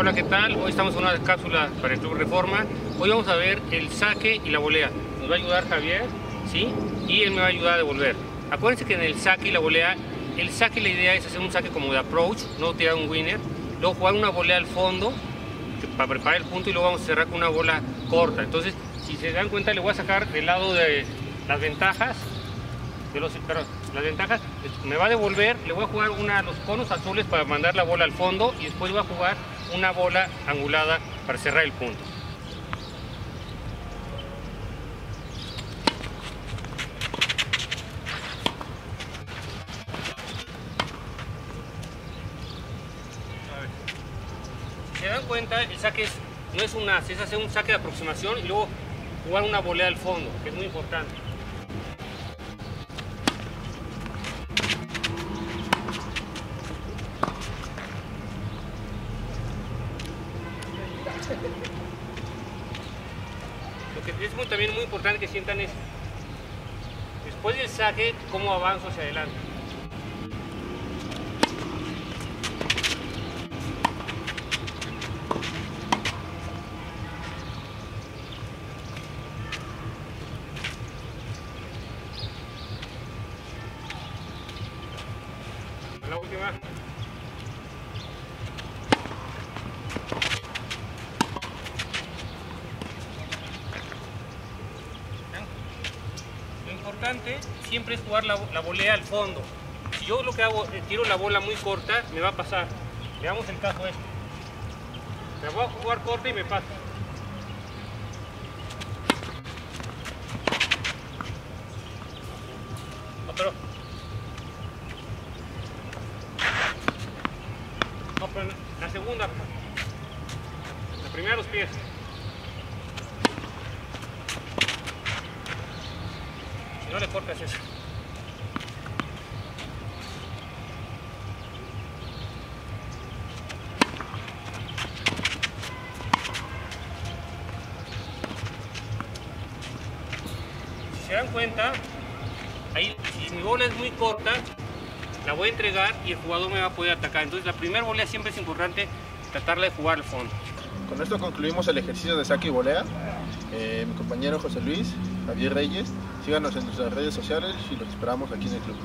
Hola, ¿qué tal? Hoy estamos en una cápsula para el Club Reforma. Hoy vamos a ver el saque y la volea. Nos va a ayudar Javier, ¿sí? Y él me va a ayudar a devolver. Acuérdense que en el saque y la volea, el saque la idea es hacer un saque como de approach, no tirar un winner. Luego jugar una volea al fondo para preparar el punto y luego vamos a cerrar con una bola corta. Entonces, si se dan cuenta, le voy a sacar del lado de las ventajas de los, perdón, las ventajas, me va a devolver, le voy a jugar una, los conos azules para mandar la bola al fondo y después voy a jugar una bola angulada para cerrar el punto. Se dan cuenta, el saque no es una, es hacer un saque de aproximación y luego jugar una volea al fondo, que es muy importante. Lo que es muy, también muy importante que sientan es, después del saque, cómo avanzo hacia adelante. Lo importante siempre es jugar la, la volea al fondo. Si yo lo que hago es tiro la bola muy corta, me va a pasar. Veamos el caso este. Me voy a jugar corta y me pasa. No, pero... No, pero la segunda. La primera los pies. No le cortas eso. Si se dan cuenta, ahí si mi bola es muy corta, la voy a entregar y el jugador me va a poder atacar. Entonces la primera volea siempre es importante tratarla de jugar al fondo. Con esto concluimos el ejercicio de saque y volea. Eh, mi compañero José Luis, Javier Reyes, síganos en nuestras redes sociales y los esperamos aquí en el club.